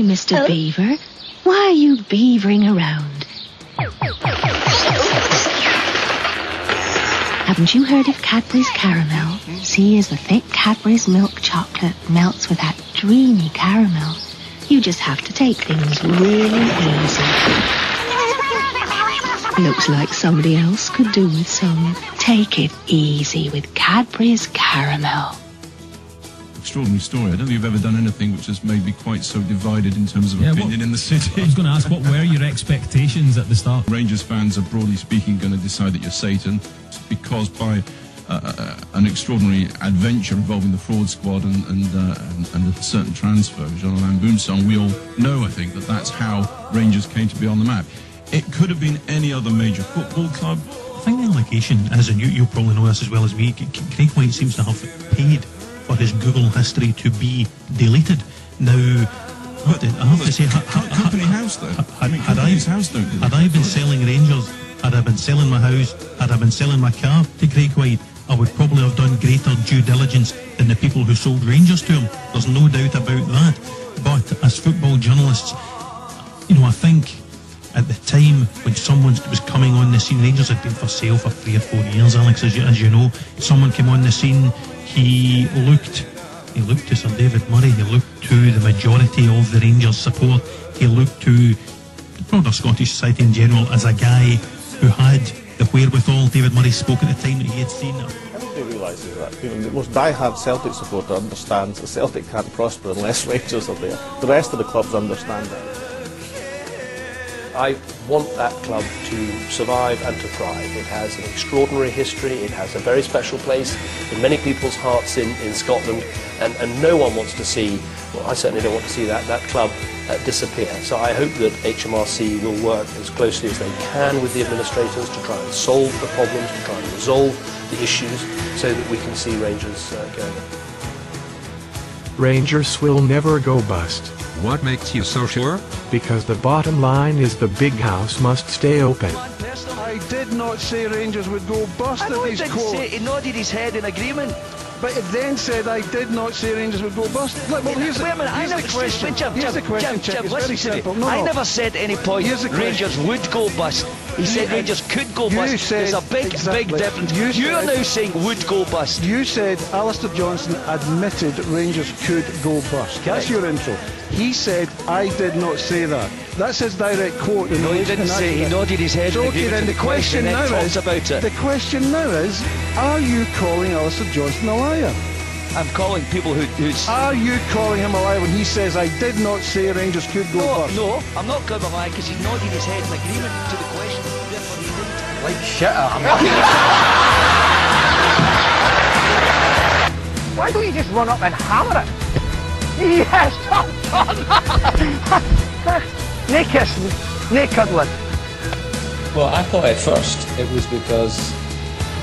Hey, Mr. Beaver. Why are you beavering around? Haven't you heard of Cadbury's Caramel? See as the thick Cadbury's milk chocolate melts with that dreamy caramel. You just have to take things really easy. Looks like somebody else could do with some. Take it easy with Cadbury's Caramel. Extraordinary story. I don't think you've ever done anything which has made me quite so divided in terms of Yeah, what- opinion in the city. I was going to ask, what were your expectations at the start? Rangers fans are broadly speaking going to decide that you're Satan because by uh, uh, an extraordinary adventure involving the fraud squad and and, uh, and, and a certain transfer, Jean-Alain Boumsong, we all know, I think, that that's how Rangers came to be on the map. It could have been any other major football club. I think the allegation as and you, you probably know this as well as me, Craig Whyte seems to have paid for his Google history to be deleted. Now, I have to, I have to say, ha, ha, ha, Company house, though. I mean, had I, house don't do had. I been selling Rangers, had I been selling my house, had I been selling my car to Craig Whyte, I would probably have done greater due diligence than the people who sold Rangers to him. There's no doubt about that. But as football journalists, you know, I think at the time when someone was coming on the scene, Rangers had been for sale for three or four years, Alex, as you, as you know. Someone came on the scene, he looked, he looked to Sir David Murray, he looked to the majority of the Rangers support, he looked to the broader Scottish society in general as a guy who had the wherewithal. David Murray spoke at the time that he had seen it. Everybody realises that. You know, the most die-hard Celtic supporter understands that Celtic can't prosper unless Rangers are there. The rest of the clubs understand that. I want that club to survive and to thrive. It has an extraordinary history, it has a very special place in many people's hearts in, in Scotland, and, and no one wants to see, well, I certainly don't want to see that, that club uh, disappear. So I hope that HMRC will work as closely as they can with the administrators to try and solve the problems, to try and resolve the issues, so that we can see Rangers uh, going. Rangers will never go bust. What makes you so sure? Because the bottom line is the big house must stay open. I did not say Rangers would go bust I know at he these didn't court. say. He nodded his head in agreement. But it then said I did not say Rangers would go bust. Look, well, here's, Wait a minute, the, I never the question. Wait, Jim, here's Jim, the question, Jim, Chick. Jim, It's listen very to me. simple. No, I no. never said at any point Here's the Rangers question. would go bust. He said Rangers could go bust. There's a big, exactly. big difference. You You are said- now saying would go bust. You said Alastair Johnston admitted Rangers could go bust. That's your intro. He said, I did not say that. That's his direct quote. in No, he didn't say. He nodded his head So, in okay, then the the question question now is, about it. the question now is, are you calling Alastair Johnston a liar? I'm calling people who, who's... Are you calling him a liar when he says, I did not say Rangers could go no, bust? no, I'm not going to lie because he nodded his head in agreement to Like shit, I'm Why don't you just run up and hammer it? Yes, Tom, Tom! no kissing, no cuddling. Well, I thought at first it was because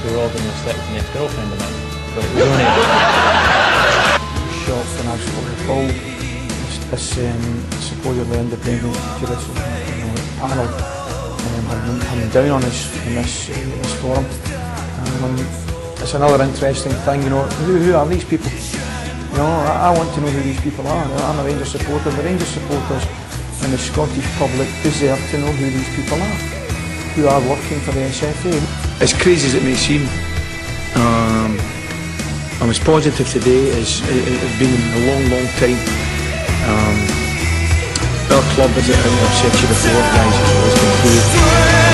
we were all going to slept with an ex-girlfriend of mine. But it was only... shocked and absolutely appalled. This, this um, supposedly independent judicial you know, panel been, down on us in this, this forum. Um, it's another interesting thing, you know, who, who are these people? You know, I, I want to know who these people are. I'm a Rangers supporter. The Rangers supporters and the Scottish public deserve to know who these people are, who are working for the SFA. As crazy as it may seem, um, I'm as positive today as it's been a long, long time. Um, our club, as I- I've said to you before, guys, has been.